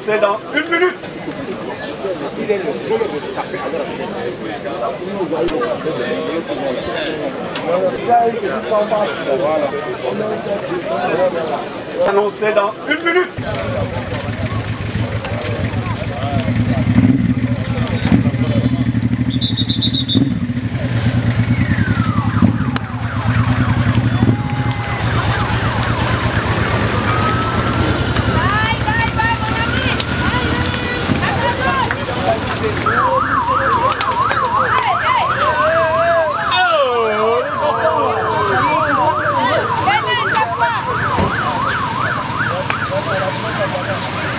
Annoncé dans une minute. Annoncé dans une minute. เราเพิ่